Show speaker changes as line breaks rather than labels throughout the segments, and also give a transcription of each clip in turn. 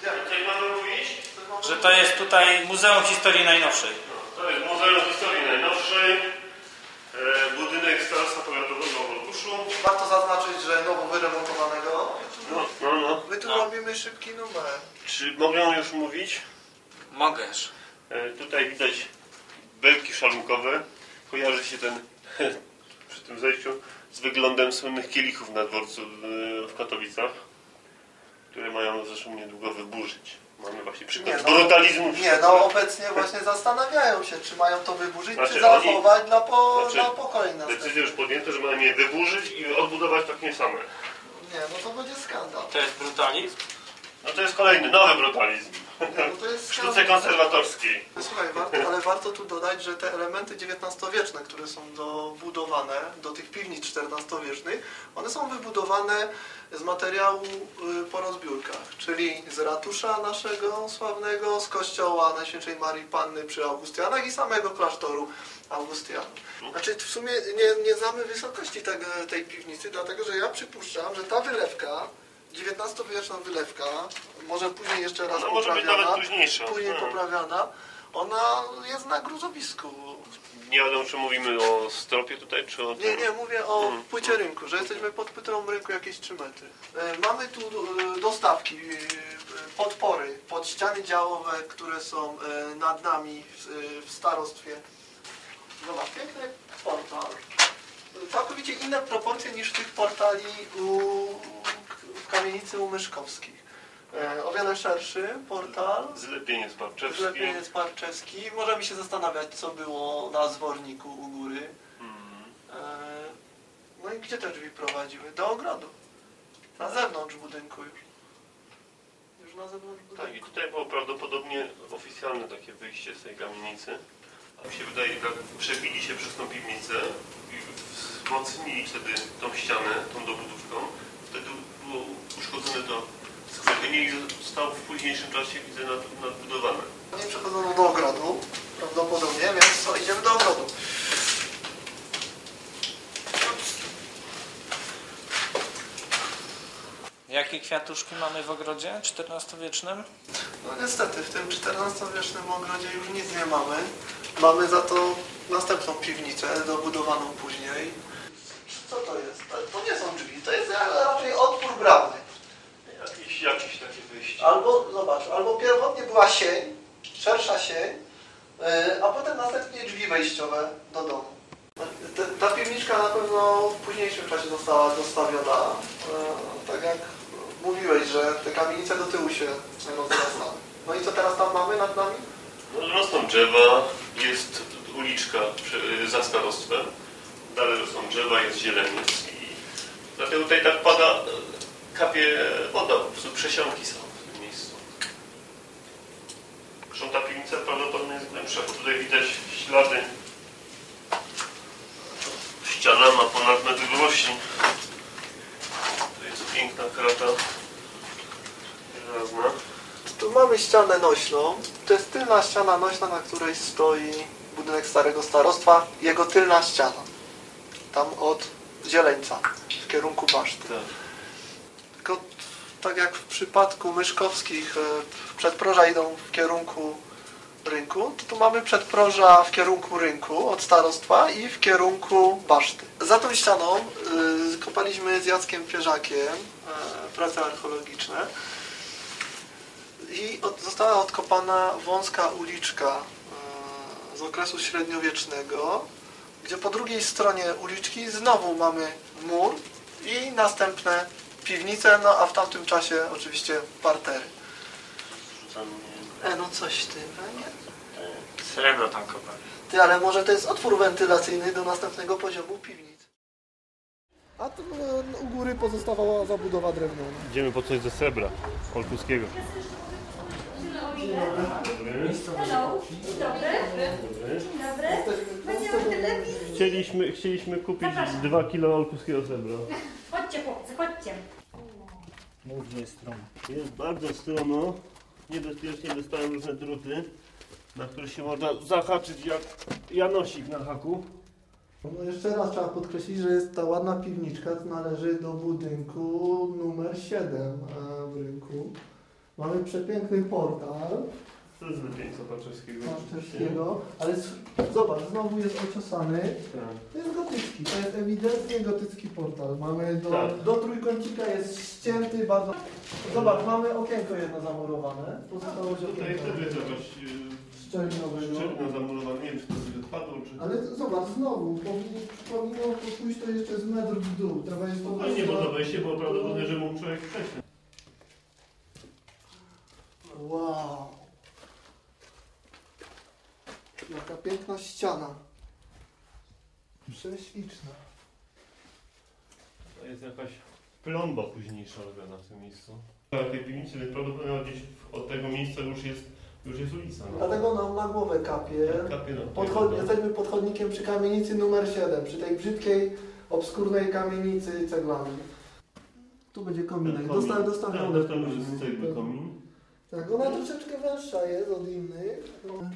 Tutaj mamy mówić?
Że to jest tutaj Muzeum Historii Najnowszej.
To jest Muzeum Historii Najnowszej. E, budynek Starostwa Powiatowego w Olkuszu.
Warto zaznaczyć, że nowo wyremontowanego.
No, no, no.
My tu
No.
robimy szybki numer.
Czy mogę już mówić?
Mogesz.
E, tutaj widać belki szalunkowe. Kojarzy się ten przy tym zejściu z wyglądem słynnych kielichów na dworcu w Katowicach, które mają zresztą niedługo wyburzyć. Mamy właśnie przykład
Nie, no.
brutalizmu.
Nie, no obecnie właśnie zastanawiają się, czy mają to wyburzyć,
Znaczy,
czy zachować dla, po,
znaczy,
dla pokoleń następnych.
Decyzja już podjęta, że mają je wyburzyć i odbudować takie same.
Nie, no to będzie skandal.
To jest brutalizm?
No to jest kolejny, nowy brutalizm.
No jest
W sztuce konserwatorskiej.
Słuchaj, warto, ale warto tu dodać, że te elementy XIX-wieczne, które są dobudowane do tych piwnic XIV-wiecznych, one są wybudowane z materiału y, po rozbiórkach, czyli z ratusza naszego sławnego, z kościoła Najświętszej Marii Panny przy Augustianach i samego klasztoru Augustianów. Znaczy w sumie nie, nie znamy wysokości tego, tej piwnicy, dlatego że ja przypuszczam, że ta wylewka, XIX-wieczna wylewka, może później jeszcze raz
No może być nawet późniejsza.
później
No.
poprawiana, ona jest na gruzowisku.
Nie wiadomo, czy mówimy o stropie tutaj, czy o
Nie,
tym.
nie, mówię o
Mm.
płycie rynku, że jesteśmy pod płytą rynku jakieś 3 metry. E, Mamy tu e, dostawki, e, podpory pod ściany działowe, które są nad nami w, starostwie. Zobacz, piękny portal. Całkowicie inne proporcje niż tych portali u, kamienicy u Myszkowskich. E, O wiele szerszy portal.
Zlepienie sparczewskie.
Zlepieniec Parczewski. Możemy się zastanawiać, co było na zworniku u góry.
Mm.
E, No i gdzie te drzwi prowadziły? Do ogrodu. Na zewnątrz budynku już. Już na zewnątrz
Tak, i
budynku.
tutaj było prawdopodobnie oficjalne takie wyjście z tej kamienicy. A mi się wydaje, że jak przebili się przez tą piwnicę i wzmocnili wtedy tą ścianę, tą dobudówką, wtedy uszkodzone to sklepienie i zostało w późniejszym czasie, widzę, nad- nadbudowane.
Nie przechodzono do ogrodu, prawdopodobnie, więc co, idziemy do ogrodu.
Jakie kwiatuszki mamy w ogrodzie XIV-wiecznym?
No niestety, w tym XIV-wiecznym ogrodzie już nic nie mamy. Mamy za to następną piwnicę, dobudowaną później. Co to jest? To nie są drzwi, to jest raczej.
Jakieś, takie wyjście.
Albo, zobacz, albo pierwotnie była sień, szersza sień, yy, a potem następnie drzwi wejściowe do domu. Ta, ta piwniczka na pewno w późniejszym czasie została dostawiona, yy, tak jak mówiłeś, że te kamienice do tyłu się rozrastały. No i co teraz tam mamy nad nami?
No, rosną drzewa, jest uliczka za starostwem, dalej rosną drzewa, jest zieleniec i dlatego tutaj tak pada, e, kapie woda, po prostu przesiąki są w tym miejscu. Zresztą ta piwnica prawdopodobnie jest głębsza, bo tutaj widać ślady. Ściana ma ponad metr długości. To jest piękna krata żelazna.
Tu mamy ścianę nośną. To jest tylna ściana nośna, na której stoi budynek Starego Starostwa. Jego tylna ściana. Tam od Zieleńca w kierunku Baszty.
Tak.
Tylko tak jak w przypadku Myszkowskich e, przedproża idą w kierunku rynku, to tu mamy przedproża w kierunku rynku od starostwa i w kierunku baszty. Za tą ścianą y, kopaliśmy z Jackiem Pierzakiem y, prace archeologiczne i od, została odkopana wąska uliczka y, z okresu średniowiecznego, gdzie po drugiej stronie uliczki znowu mamy mur i następne piwnice, no a w tamtym czasie oczywiście partery. E, no coś ty, no nie?
Srebro tam kopali.
Ty, ale może to jest otwór wentylacyjny do następnego poziomu piwnic. A tu no, u góry pozostawała zabudowa drewniana.
Idziemy po coś ze srebra olkuskiego. Chcieliśmy, chcieliśmy kupić 2 kilo olkuskiego srebra.
Chodźcie chłopcy, chodźcie.
Jest bardzo stromo. Niebezpiecznie dostałem różne druty, na które się można zahaczyć jak Janosik na haku.
No jeszcze raz trzeba podkreślić, że jest ta ładna piwniczka, to należy do budynku numer 7 e, w rynku. Mamy przepiękny portal
To jest wypieńca Paczewskiego.
Czarczewskiego, ale zobacz, znowu jest ociosany.
Tak.
To jest gotycki, to jest ewidentnie gotycki portal. Mamy do,
Tak.
do trójkącika jest ścięty bardzo. Zobacz, mamy okienko jedno zamurowane. Pozostało się
Tutaj też jest jakaś
szczelinowego.
szczelina zamurowana. Nie wiem, czy to będzie odpadło, czy...
Ale zobacz, znowu, powinno, pójść to jeszcze z metr w dół. Trzeba jest
No nie, bo to wejście było prawdopodobne, że mógł człowiek przejść.
Wow. Jaka piękna ściana. Prześliczna.
To jest jakaś plomba późniejsza robiona w tym miejscu. Tej piwnicy, więc prawdopodobnie gdzieś od tego miejsca już jest, już jest ulica. No.
Dlatego nam na głowę kapie.
Kapie na
Podchod...
no.
Jesteśmy pod chodnikiem przy kamienicy numer 7, przy tej brzydkiej, obskurnej kamienicy ceglanej. Tu będzie kominek. Dosta,
komin-
dostawiony.
Tak, dostawiony jest cegły komin.
Tak, ona troszeczkę węższa jest od innych. No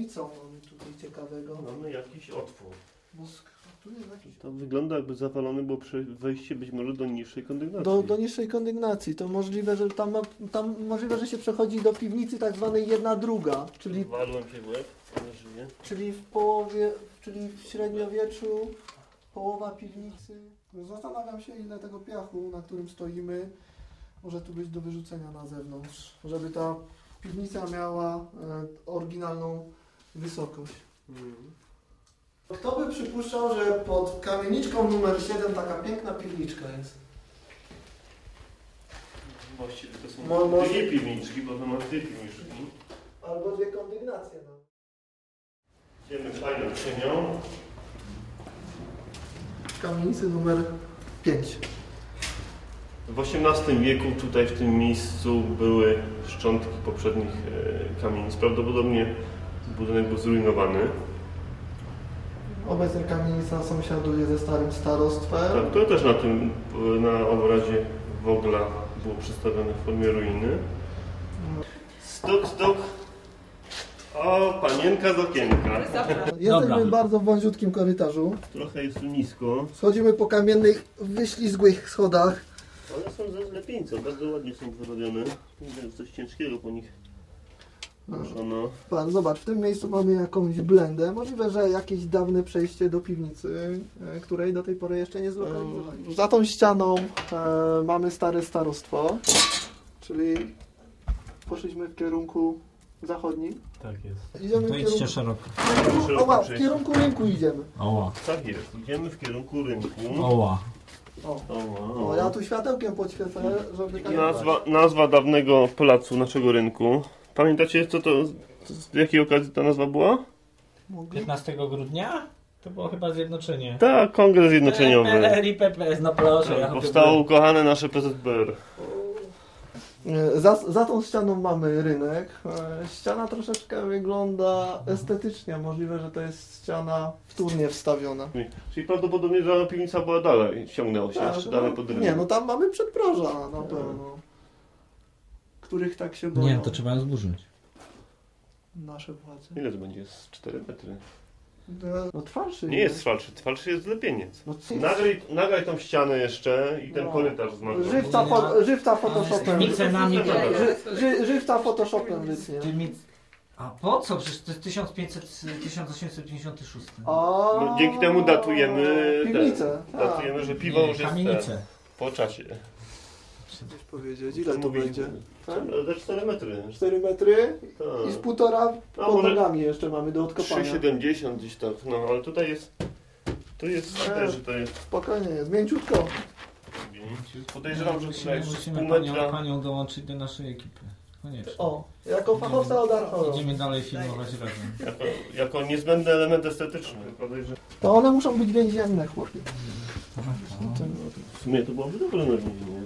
i co mamy tutaj ciekawego?
Mamy jakiś otwór.
Mózg. Tu jest jakiś...
To wygląda jakby zawalone było prze- wejście być może do niższej kondygnacji.
Do, do niższej kondygnacji. To możliwe, że tam, ma, tam możliwe, że się przechodzi do piwnicy tak zwanej jedna druga, czyli,
Walłem się w łeb, nie żyje.
czyli w połowie, czyli w średniowieczu połowa piwnicy. Zastanawiam się ile tego piachu, na którym stoimy, może tu być do wyrzucenia na zewnątrz, żeby ta piwnica miała e, oryginalną wysokość. Kto by przypuszczał, że pod kamieniczką numer 7 taka piękna piwniczka jest?
Właściwie to są
Mo- może-
dwie piwniczki, bo to ma dwie piwniczki.
Albo dwie kondygnacje. No.
Idziemy fajną cienią.
Kamienicy numer 5.
W XVIII wieku tutaj w tym miejscu były szczątki poprzednich e, kamienic. Prawdopodobnie budynek był zrujnowany.
Obecnie kamienica sąsiaduje ze starym starostwem.
Tak, to też na tym, na obrazie Wogla było przedstawione w formie ruiny. Stuk, stuk. O, panienka z okienka.
Jesteśmy
Dobra.
bardzo w wąziutkim korytarzu.
Trochę jest tu nisko.
Schodzimy po kamiennych, wyślizgłych schodach.
One są ze zlepieńcą, bardzo ładnie są wyrobione. Wiem, coś ciężkiego po nich noszono.
Pan, zobacz, w tym miejscu mamy jakąś blendę. Możliwe, że jakieś dawne przejście do piwnicy, e, której do tej pory jeszcze nie zlokalizowaliśmy. Za tą ścianą e, mamy stare starostwo, czyli poszliśmy w kierunku zachodnim.
Tak jest.
Idziemy
To
w
idźcie
kierunku...
szeroko.
Oła, w kierunku rynku idziemy.
Oła.
Tak jest, idziemy w kierunku rynku.
Oła.
O,
O,
o ja tu światełkiem podświecę, żeby tak...
Nazwa, nazwa dawnego placu naszego rynku. Pamiętacie co to, z jakiej okazji ta nazwa była?
Mogę?
15 grudnia? To było chyba zjednoczenie.
Tak, Kongres Zjednoczeniowy.
PLR i PPS, no proszę. ja
Powstało ukochane nasze PZBR.
E, Za, za tą ścianą mamy rynek. E, Ściana troszeczkę wygląda estetycznie. Możliwe, że to jest ściana wtórnie wstawiona.
Czyli prawdopodobnie ta piwnica była dalej, ciągnęło się
Tak,
jeszcze
no,
dalej pod rynek.
nie, no tam mamy przedproża na pewno. Których tak się boją
Nie, to trzeba ją zburzyć.
nasze władze.
Ile to będzie? Z 4 metry.
No twarszy.
Nie jest falszy, falszy jest zlepieniec.
No,
Nagraj, nagraj tą ścianę jeszcze i ten
No.
korytarz z magą.
Żywca, fo, żywca Photoshopem. Ży, ży, żywca Photoshopem wytnie.
A po co? Przecież to jest 1500, 1856.
A,
No, dzięki temu datujemy
Piwnicę. tak.
datujemy, że piwo
Nie,
już jest po czasie.
Gdzieś powiedzieć, ile to będzie? Tak?
Za 4 metry.
4 metry i z
Tak.
półtora
A
pod
może
nogami jeszcze mamy do odkopania.
3,70 gdzieś tak, no ale tutaj jest, tu jest,
Nie.
też, że to jest,
Spokojnie, jest mięciutko.
podejrzewam, że tutaj
musimy,
jest z
musimy
pół
panią,
metra.
panią dołączyć do naszej ekipy. Koniecznie.
O, jako fachowca od archeologii.
Idziemy dalej filmować razem.
Jako, jako niezbędny element estetyczny. Podejrzewam.
To one muszą być więzienne, chłopie.
W sumie to byłoby dobre na więzienie.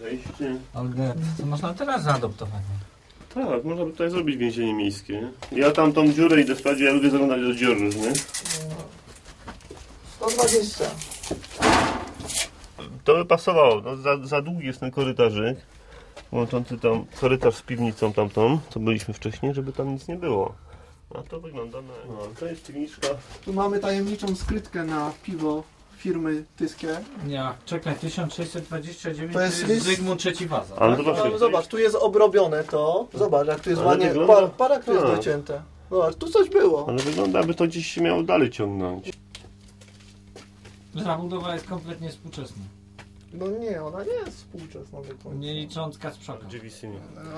Zejście.
Ale to można teraz zaadoptować.
Tak, można by tutaj zrobić więzienie miejskie. Ja tam tą dziurę idę sprawdzić, ja lubię zaglądać do dziur różnych.
120.
To by pasowało, no, za, za długi jest ten korytarzyk. Łączący tam korytarz z piwnicą tamtą, co byliśmy wcześniej, żeby tam nic nie było. A to wygląda na... No, to jest piwniczka.
Tu mamy tajemniczą skrytkę na piwo firmy Tyskie.
Nie, czekaj, 1629
To
to
jest
jest,
list-
Zygmunt III Waza.
Ale
No,
zobaczcie,
zobacz, tu jest obrobione to. Zobacz, jak tu jest
Ale
ładnie.
wygląda-
Par, parak tu jest
Tak.
docięte. Zobacz, tu coś było.
ale wygląda, aby to gdzieś się miało dalej ciągnąć.
Zabudowa jest kompletnie współczesna.
No nie, ona nie jest współczesna do końca.
Nie licząc.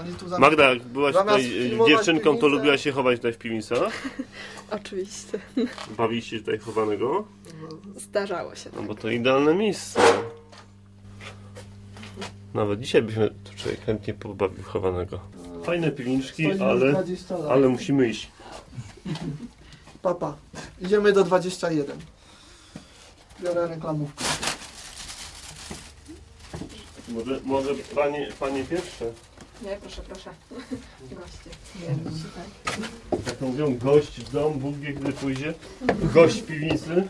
Oni tu zamiast...
Magda, jak byłaś
Zamiast
tutaj
filmować
dziewczynką, to
piwnicę-
lubiłaś się chować tutaj w piwnicach?
Oczywiście.
Bawiliście się tutaj chowanego?
Zdarzało się.
No bo to idealne miejsce. Nawet dzisiaj byśmy tu człowiek chętnie pobawił chowanego. Fajne piwniczki,
Stoimy
ale,
20 lat.
ale musimy iść.
Papa, idziemy do 21. Biorę reklamówkę.
Może, może panie, panie pierwsze?
Nie, proszę, proszę. Goście.
Jak to mówią, gość w dom, Bóg wie kiedy pójdzie. Gość w piwnicy.